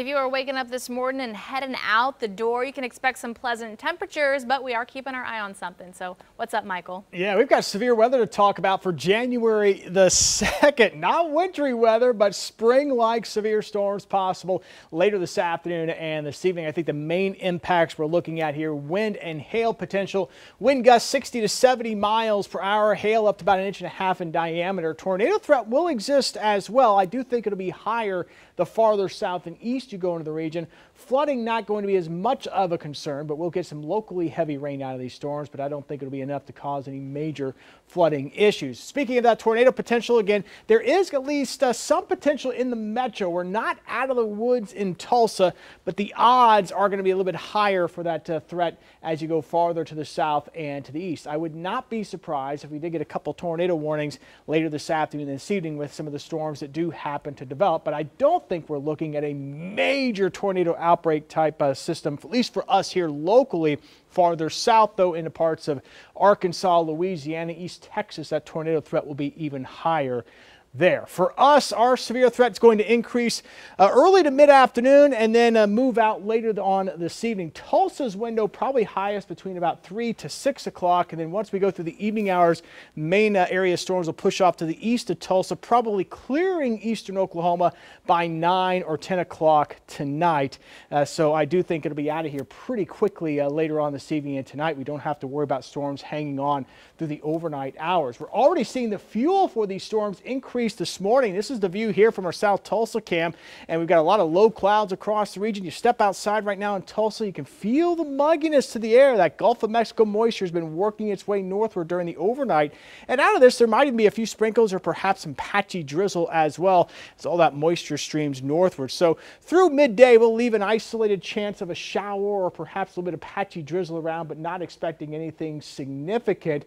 If you are waking up this morning and heading out the door, you can expect some pleasant temperatures, but we are keeping our eye on something. So what's up, Michael? Yeah, we've got severe weather to talk about for January the 2nd. Not wintry weather, but spring-like severe storms possible later this afternoon and this evening. I think the main impacts we're looking at here, wind and hail potential. Wind gusts 60 to 70 miles per hour, hail up to about an inch and a half in diameter. Tornado threat will exist as well. I do think it'll be higher the farther south and east you go into the region. Flooding not going to be as much of a concern, but we'll get some locally heavy rain out of these storms, but I don't think it'll be enough to cause any major flooding issues. Speaking of that tornado potential again, there is at least uh, some potential in the metro. We're not out of the woods in Tulsa, but the odds are going to be a little bit higher for that uh, threat as you go farther to the south and to the east. I would not be surprised if we did get a couple tornado warnings later this afternoon and this evening with some of the storms that do happen to develop, but I don't think we're looking at a major tornado outbreak type uh, system, at least for us here locally. Farther south, though, into parts of Arkansas, Louisiana, East Texas, that tornado threat will be even higher there. For us, our severe threat is going to increase uh, early to mid-afternoon and then uh, move out later on this evening. Tulsa's window probably highest between about 3 to 6 o'clock. And then once we go through the evening hours, main uh, area storms will push off to the east of Tulsa, probably clearing eastern Oklahoma by 9 or 10 o'clock tonight. Uh, so I do think it'll be out of here pretty quickly uh, later on this evening and tonight. We don't have to worry about storms hanging on through the overnight hours. We're already seeing the fuel for these storms increase increase this morning. This is the view here from our South Tulsa cam, and we've got a lot of low clouds across the region. You step outside right now in Tulsa, you can feel the mugginess to the air. That Gulf of Mexico moisture has been working its way northward during the overnight. And out of this, there might even be a few sprinkles or perhaps some patchy drizzle as well as all that moisture streams northward. So through midday, we'll leave an isolated chance of a shower or perhaps a little bit of patchy drizzle around, but not expecting anything significant.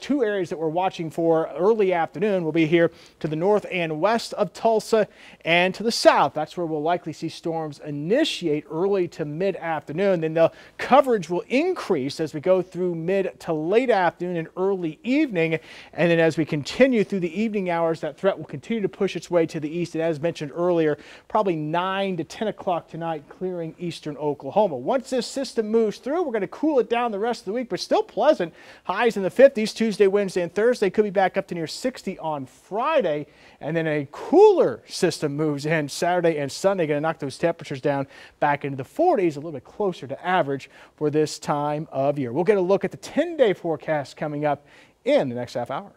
Two areas that we're watching for early afternoon will be here to the north and west of Tulsa and to the south. That's where we'll likely see storms initiate early to mid afternoon. Then the coverage will increase as we go through mid to late afternoon and early evening. And then as we continue through the evening hours, that threat will continue to push its way to the east. And as mentioned earlier, probably 9 to 10 o'clock tonight, clearing eastern Oklahoma. Once this system moves through, we're going to cool it down the rest of the week, but still pleasant. Highs in the 50s Tuesday, Wednesday, and Thursday could be back up to near 60 on Friday. Friday, and then a cooler system moves in Saturday and Sunday, going to knock those temperatures down back into the 40s, a little bit closer to average for this time of year. We'll get a look at the 10-day forecast coming up in the next half hour.